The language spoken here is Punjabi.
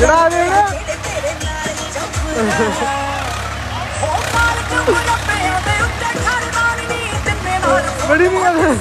ਚੜਾ ਦੇ ਨਾ ਬੜੀ ਨਹੀਂ